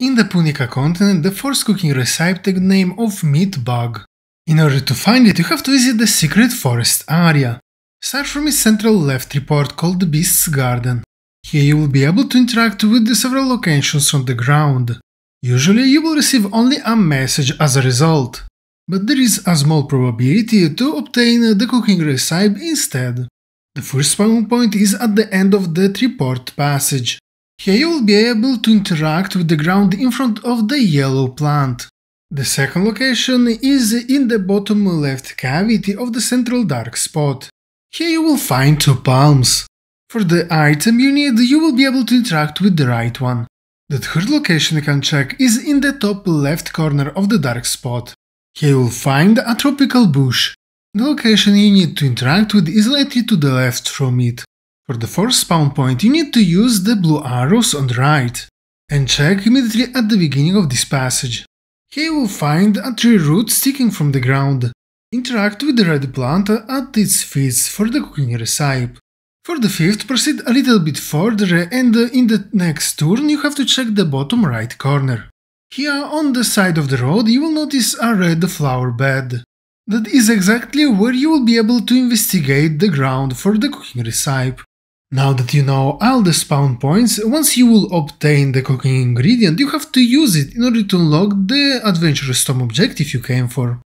In the Punika continent, the first cooking recipe takes the name of Meat Bug. In order to find it, you have to visit the secret forest area. Start from its central left report called the Beast's Garden. Here you will be able to interact with the several locations on the ground. Usually you will receive only a message as a result, but there is a small probability to obtain the cooking recipe instead. The first spawn point is at the end of that report passage. Here you will be able to interact with the ground in front of the yellow plant. The second location is in the bottom left cavity of the central dark spot. Here you will find two palms. For the item you need, you will be able to interact with the right one. The third location you can check is in the top left corner of the dark spot. Here you will find a tropical bush. The location you need to interact with is slightly to the left from it. For the first spawn point you need to use the blue arrows on the right, and check immediately at the beginning of this passage. Here you will find a tree root sticking from the ground. Interact with the red plant at its feet for the cooking recipe. For the fifth, proceed a little bit further and in the next turn you have to check the bottom right corner. Here on the side of the road you will notice a red flower bed. That is exactly where you will be able to investigate the ground for the cooking recipe. Now that you know all the spawn points, once you will obtain the cooking ingredient, you have to use it in order to unlock the Adventurer's Tome objective you came for.